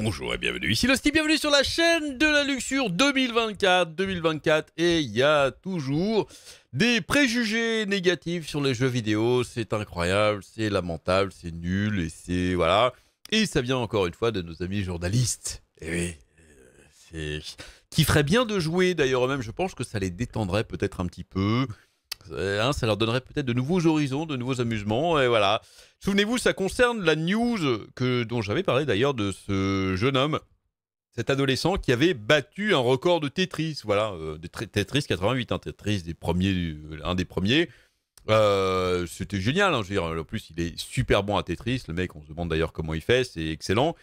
Bonjour et bienvenue. Ici Steve, bienvenue sur la chaîne de la luxure 2024, 2024 et il y a toujours des préjugés négatifs sur les jeux vidéo, c'est incroyable, c'est lamentable, c'est nul et c'est voilà. Et ça vient encore une fois de nos amis journalistes. Et oui, euh, c'est qui ferait bien de jouer d'ailleurs eux-mêmes, je pense que ça les détendrait peut-être un petit peu. Euh, hein, ça leur donnerait peut-être de nouveaux horizons, de nouveaux amusements, et voilà. Souvenez-vous, ça concerne la news que, dont j'avais parlé d'ailleurs de ce jeune homme, cet adolescent qui avait battu un record de Tetris, voilà, euh, Tetris 88, hein, Tetris des premiers, euh, un des premiers. C'était génial, hein, je veux dire, en plus il est super bon à Tetris, le mec, on se demande d'ailleurs comment il fait, c'est excellent.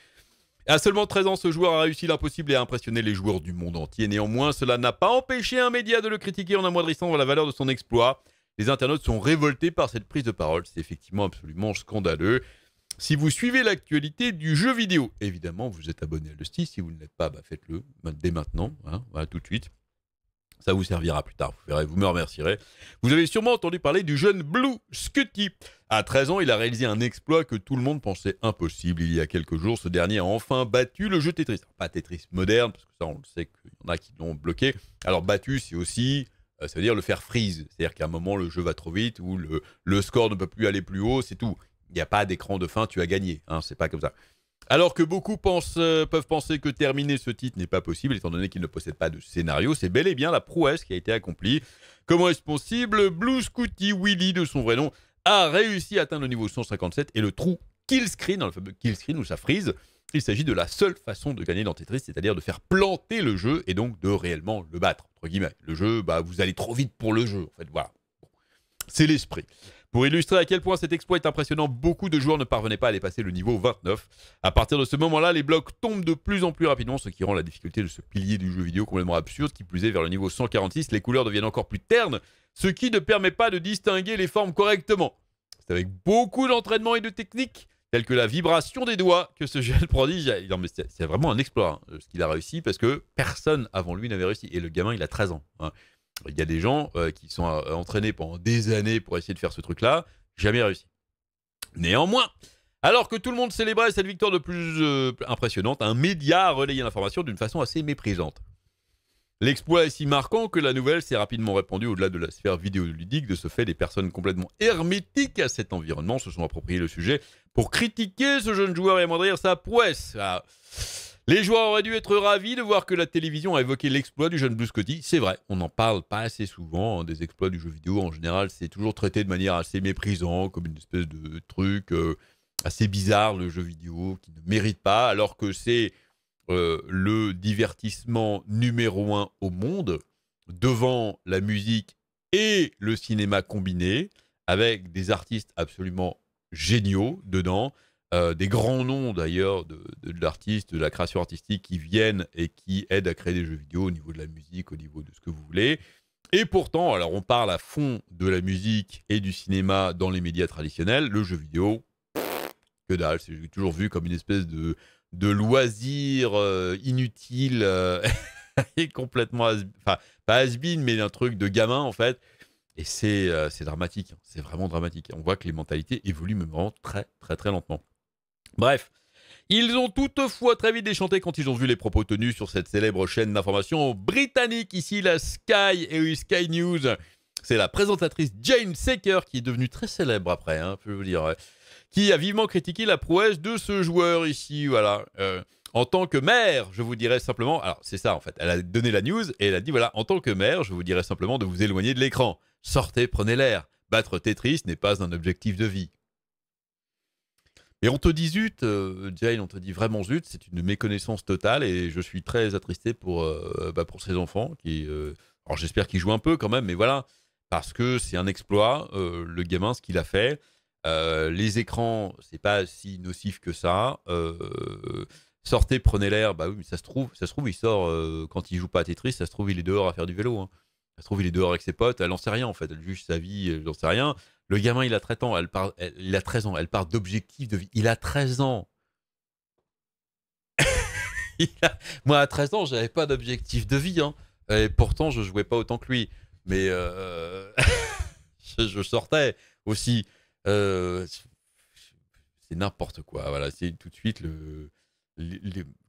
À seulement 13 ans, ce joueur a réussi l'impossible et a impressionné les joueurs du monde entier. Néanmoins, cela n'a pas empêché un média de le critiquer en amoindrissant la valeur de son exploit. Les internautes sont révoltés par cette prise de parole. C'est effectivement absolument scandaleux. Si vous suivez l'actualité du jeu vidéo, évidemment, vous êtes abonné à Lusty. Si vous ne l'êtes pas, bah, faites-le dès maintenant, hein, tout de suite. Ça vous servira plus tard, vous vous me remercierez. Vous avez sûrement entendu parler du jeune Blue Scutty. À 13 ans, il a réalisé un exploit que tout le monde pensait impossible. Il y a quelques jours, ce dernier a enfin battu le jeu Tetris. pas Tetris moderne, parce que ça, on le sait qu'il y en a qui l'ont bloqué. Alors, battu, c'est aussi, euh, ça veut dire le faire freeze. C'est-à-dire qu'à un moment, le jeu va trop vite ou le, score ne peut plus aller plus haut, c'est tout. Il n'y a pas d'écran de fin, tu as gagné. Hein, c'est pas comme ça. Alors que beaucoup euh, peuvent penser que terminer ce titre n'est pas possible, étant donné qu'il ne possède pas de scénario, c'est bel et bien la prouesse qui a été accomplie. Comment est-ce possible? Blue Scooty Willy, de son vrai nom, a réussi à atteindre le niveau 157 et le trou kill screen, dans le fameux kill screen où ça freeze. Il s'agit de la seule façon de gagner dans Tetris, c'est-à-dire de faire planter le jeu et donc de réellement le battre, entre guillemets. Le jeu, bah, vous allez trop vite pour le jeu, en fait, voilà. C'est l'esprit. Pour illustrer à quel point cet exploit est impressionnant, beaucoup de joueurs ne parvenaient pas à dépasser le niveau 29. À partir de ce moment-là, les blocs tombent de plus en plus rapidement, ce qui rend la difficulté de ce pilier du jeu vidéo complètement absurde. Qui plus est, vers le niveau 146, les couleurs deviennent encore plus ternes, ce qui ne permet pas de distinguer les formes correctement. C'est avec beaucoup d'entraînement et de technique, telles que la vibration des doigts, que ce jeune prodige. c'est vraiment un exploit hein, ce qu'il a réussi parce que personne avant lui n'avait réussi. Et le gamin, il a 13 ans. Hein. Il y a des gens euh, qui sont euh, entraînés pendant des années pour essayer de faire ce truc-là, jamais réussi. Néanmoins, alors que tout le monde célébrait cette victoire de plus euh, impressionnante, un média a relayé l'information d'une façon assez méprisante. L'exploit est si marquant que la nouvelle s'est rapidement répandue au-delà de la sphère vidéoludique. De ce fait, des personnes complètement hermétiques à cet environnement se sont appropriées le sujet pour critiquer ce jeune joueur et amoindrir sa prouesse. Ah. Les joueurs auraient dû être ravis de voir que la télévision a évoqué l'exploit du jeune Blue Scotty. C'est vrai, on n'en parle pas assez souvent des exploits du jeu vidéo. En général, c'est toujours traité de manière assez méprisante, comme une espèce de truc euh, assez bizarre, le jeu vidéo, qui ne mérite pas, alors que c'est euh, le divertissement numéro un au monde, devant la musique et le cinéma combiné, avec des artistes absolument géniaux dedans. Euh, des grands noms d'ailleurs de, l'artiste, de la création artistique qui viennent et qui aident à créer des jeux vidéo au niveau de la musique, au niveau de ce que vous voulez. Et pourtant, alors on parle à fond de la musique et du cinéma dans les médias traditionnels, le jeu vidéo, que dalle, j'ai toujours vu comme une espèce de, de loisir euh, inutile euh, et complètement, enfin pas has mais un truc de gamin en fait. Et c'est dramatique, hein. c'est vraiment dramatique. On voit que les mentalités évoluent même vraiment très très très lentement. Bref. Ils ont toutefois très vite déchanté quand ils ont vu les propos tenus sur cette célèbre chaîne d'information britannique, ici la Sky et Sky News. C'est la présentatrice Jane Saker qui est devenue très célèbre après, hein, je peux vous dire, qui a vivement critiqué la prouesse de ce joueur ici, voilà. Euh, en tant que mère, je vous dirais simplement, alors c'est ça en fait, elle a donné la news et elle a dit voilà, en tant que mère, je vous dirais simplement de vous éloigner de l'écran. Sortez, prenez l'air. Battre Tetris n'est pas un objectif de vie. Et on te dit zut, euh, Jane, on te dit vraiment zut, c'est une méconnaissance totale et je suis très attristé pour, euh, bah, pour ces enfants qui. Euh, alors j'espère qu'ils jouent un peu quand même, mais voilà, parce que c'est un exploit, le gamin, ce qu'il a fait. Les écrans, c'est pas si nocif que ça. sortez, prenez l'air, bah oui, mais ça se trouve, ça se trouve, il sort quand il joue pas à Tetris, ça se trouve, il est dehors à faire du vélo. Hein. Ça se trouve, il est dehors avec ses potes, elle n'en sait rien en fait, elle juge sa vie, elle n'en sait rien. Le gamin, il a 13 ans, elle part, il a 13 ans, elle part d'objectifs de vie. Il a 13 ans. Moi, à 13 ans, j'avais pas d'objectif de vie. Hein. Et pourtant, je jouais pas autant que lui. Mais euh, je, sortais aussi. Euh, c'est n'importe quoi. Voilà, c'est tout de suite le.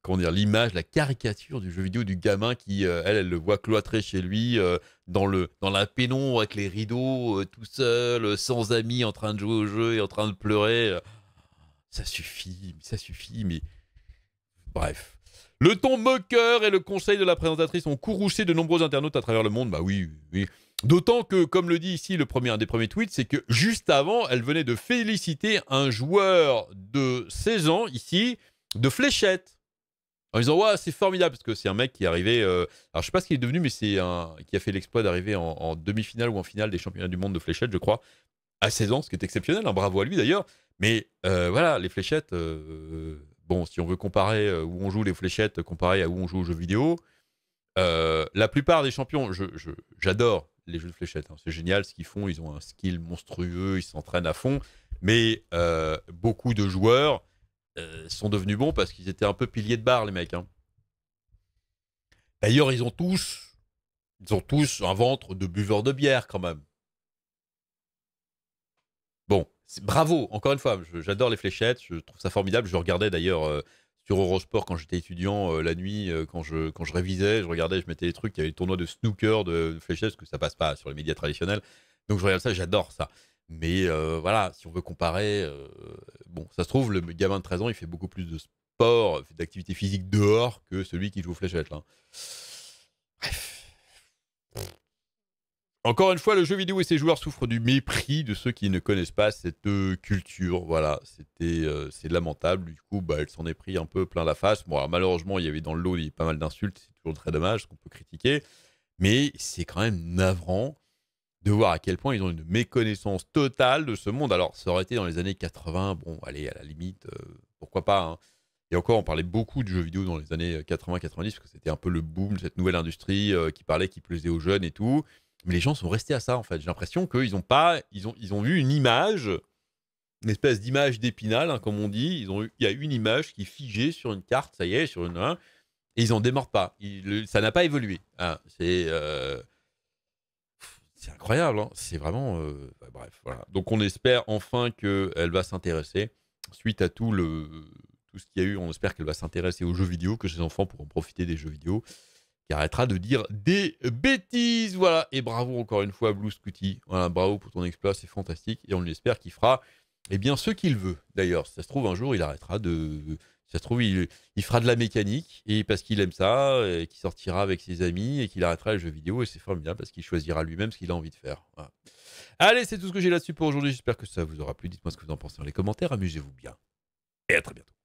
comment dire, l'image, la caricature du jeu vidéo du gamin qui, elle, elle le voit cloîtré chez lui dans, le, dans la pénombre avec les rideaux, tout seul, sans amis, en train de jouer au jeu et en train de pleurer. Ça suffit, ça suffit, mais bref. Le ton moqueur et le conseil de la présentatrice ont courroucé de nombreux internautes à travers le monde. Bah oui, oui. D'autant que, comme le dit ici le premier, un des premiers tweets, c'est que juste avant, elle venait de féliciter un joueur de 16 ans, ici, de fléchette. En disant, ouais, c'est formidable, parce que c'est un mec qui est arrivé, euh, alors je sais pas ce qu'il est devenu, mais c'est un qui a fait l'exploit d'arriver en, demi-finale ou en finale des championnats du monde de fléchette, je crois, à 16 ans, ce qui est exceptionnel, hein, bravo à lui d'ailleurs. Mais euh, voilà, les fléchettes, euh, bon, si on veut comparer où on joue les fléchettes comparé à où on joue aux jeux vidéo, la plupart des champions, j'adore les jeux de fléchettes. Hein. C'est génial ce qu'ils font. Ils ont un skill monstrueux. Ils s'entraînent à fond. Mais euh, beaucoup de joueurs euh, sont devenus bons parce qu'ils étaient un peu piliers de barre, les mecs. Hein. D'ailleurs, ils ont tous, ils ont tous un ventre de buveurs de bière quand même. Bon, bravo. Encore une fois, j'adore les fléchettes. Je trouve ça formidable. Je regardais d'ailleurs euh, sur Eurosport quand j'étais étudiant euh, la nuit, euh, quand, je, quand je révisais, je regardais, je mettais les trucs, il y avait les tournois de snooker, de, fléchettes, parce que ça passe pas sur les médias traditionnels. Donc je regarde ça, j'adore ça. Mais euh, voilà, si on veut comparer, bon, ça se trouve, le gamin de 13 ans, il fait beaucoup plus de sport, d'activité physique dehors que celui qui joue aux fléchettes. Là. Bref. Encore une fois, le jeu vidéo et ses joueurs souffrent du mépris de ceux qui ne connaissent pas cette euh, culture. Voilà, c'était euh, c'est lamentable. Du coup, bah, elle s'en est pris un peu plein la face. Bon, malheureusement, il y avait dans le lot il pas mal d'insultes. C'est toujours très dommage, qu'on peut critiquer. Mais c'est quand même navrant de voir à quel point ils ont une méconnaissance totale de ce monde. Alors, ça aurait été dans les années 80. Bon, allez, à la limite, euh, pourquoi pas. Hein. Et encore, on parlait beaucoup de jeux vidéo dans les années 80-90 parce que c'était un peu le boom, cette nouvelle industrie qui parlait, qui plaisait aux jeunes et tout. Mais les gens sont restés à ça, en fait. J'ai l'impression qu'ils ont pas. Ils ont, ils ont vu une image, une espèce d'image d'épinal, hein, comme on dit. Ils ont il y a une image qui est figée sur une carte, ça y est, sur une. Hein, et ils en démordent pas. ça n'a pas évolué. Hein. c'est. Euh, c'est incroyable, c'est vraiment. Euh, bah, bref. Donc on espère enfin qu'elle va s'intéresser, suite à tout, le, tout ce qu'il y a eu, on espère qu'elle va s'intéresser aux jeux vidéo, que ses enfants pourront profiter des jeux vidéo qui arrêtera de dire des bêtises. Voilà. Et bravo encore une fois, Blue Scooty. Voilà, bravo pour ton exploit, c'est fantastique. Et on l'espère qu'il fera eh bien, ce qu'il veut. D'ailleurs, ça se trouve, un jour, il arrêtera de. Ça se trouve, il, fera de la mécanique et parce qu'il aime ça, et qu'il sortira avec ses amis et qu'il arrêtera les jeux vidéo. Et c'est formidable parce qu'il choisira lui-même ce qu'il a envie de faire. Allez, c'est tout ce que j'ai là-dessus pour aujourd'hui. J'espère que ça vous aura plu. Dites-moi ce que vous en pensez dans les commentaires. Amusez-vous bien. Et à très bientôt.